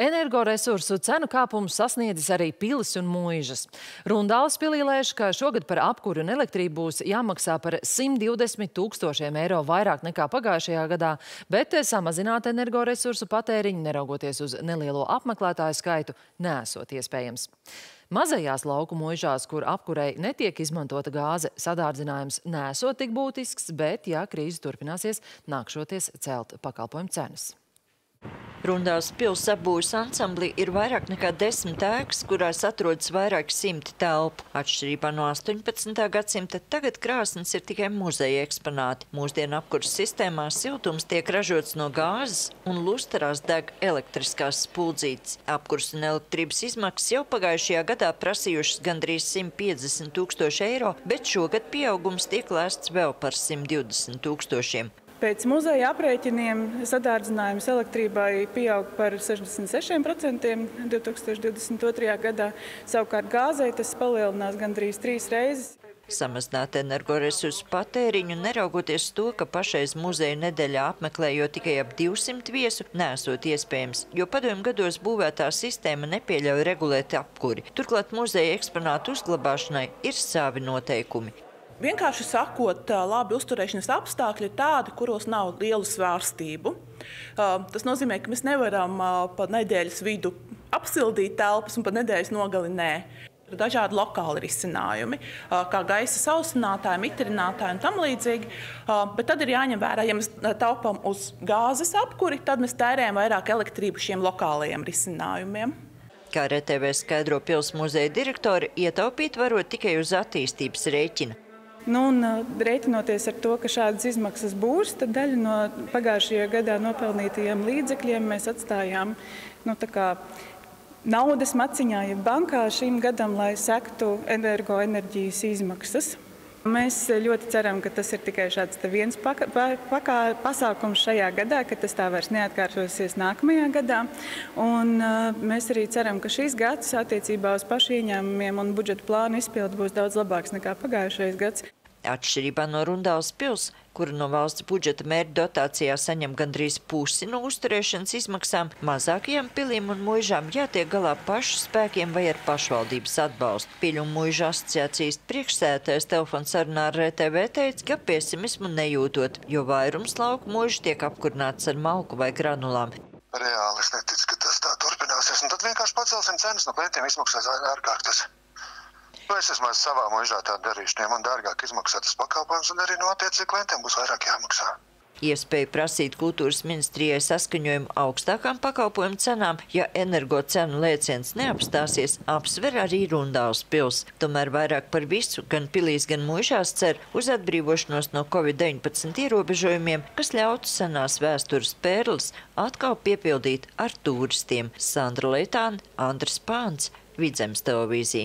Energoresursu cenu kāpums sasniedzis arī pilis un mūžas. Rundāls pilī lēš, ka šogad par apkuru un elektrību būs jāmaksā par 120 tūkstošiem eiro vairāk nekā pagājušajā gadā, bet samazināt energoresursu patēriņu, neraugoties uz nelielo apmeklētāju skaitu, nesot iespējams. Mazajās lauku mūžās, kur apkurei netiek izmantota gāze, sadārdzinājums nesot tik būtisks, bet, ja krīze turpināsies, nākšoties celt pakalpojumu cenas. Rundās pils apbūves ansamblī ir vairāk nekā desmit ēkas, kurās atrodas vairāk simti telpu. Atšķirībā no 18. gadsimta, tagad krāsnes ir tikai muzeja eksponāti. Mūsdienu apkurs sistēmā siltums tiek ražots no gāzes un lusterās deg elektriskās spuldzītes. Apkurs un elektrības izmaksas jau pagājušajā gadā prasījušas gandrīz 150 tūkstoši eiro, bet šogad pieaugums tiek lēsts vēl par 120 tūkstošiem. Pēc muzeja aprēķiniem sadārdzinājums elektrībai pieaug par 66% 2022. gadā. Savukārt gāzei tas palielinās gandrīz trīs reizes. Samazināt energoresursu patēriņu, neraugoties to, ka pašreiz muzeja nedēļā apmeklējot tikai ap 200 viesu, nesot iespējams, jo padomju gados būvētā sistēma nepieļauj regulēt apkuri. Turklāt muzeja eksponātu uzglabāšanai ir savi noteikumi. Vienkārši sakot, labi uzturēšanas apstākļi ir tādi, kuros nav lielu svārstību. Tas nozīmē, ka mēs nevaram pa nedēļas vidu apsildīt telpas un pa nedēļas nogali nē. Ir dažādi lokāli risinājumi, kā gaisa sausinātāji, mitrinātāji un tam līdzīgi. Bet tad ir jāņem vērā, ja mēs taupām uz gāzes apkuri, tad mēs tērējam vairāk elektrību šiem lokālajiem risinājumiem. Kā RTV skaidro pils muzeja direktori, ietaupīt varot tikai uz attīstības rēķina. Nu, un, rēķinoties ar to, ka šādas izmaksas būs, tad daļu no pagājušajā gadā nopelnītajiem līdzekļiem mēs atstājām nu, naudas maciņā, ja bankā šim gadam, lai sektu energoenerģijas izmaksas. Mēs ļoti ceram, ka tas ir tikai šāds viens paka, paka, pasākums šajā gadā, ka tas tā vairs neatkārtosies nākamajā gadā. Un, mēs arī ceram, ka šīs gads attiecībā uz pašu ieņēmumiem un budžeta plānu izpildu būs daudz labāks nekā pagājušais gads. Atšķirībā no Rundāls pils, kura no valsts budžeta mērķa dotācijā saņem gandrīz pusi no uzturēšanas izmaksām, mazākajām pilīm un muižām jātiek galā pašu spēkiem vai ar pašvaldības atbalstu. Piļu un muižu asociācijas priekšsētājs telefons sarunā ar RTV teica, ka pesimismu nejūtot, jo vairums lauku muižu tiek apkurināts ar malku vai granulām. Reāli es neticu, ka tas tā turpināsies. Un tad vienkārši pacelsim cenas no klientiem izmaksās ārkārtas. Nu, es esmu savā mūžā tā darījuši. Man dārgāk izmaksā tas pakalpojums, un arī no attiecīgi klientiem būs vairāk jāmaksā. Iespēja prasīt kultūras ministrijai saskaņojumu augstākām pakalpojumu cenām, ja energo cenu lēciens neapstāsies, apsver arī Rundāls pils. Tomēr vairāk par visu, gan pilīs, gan muižās cer uz atbrīvošanos no Covid-19 ierobežojumiem, kas ļautu senās vēstures pērles atkal piepildīt ar turistiem. Sandra Leitāna, Andris Pāns, Vidzemes televīzija.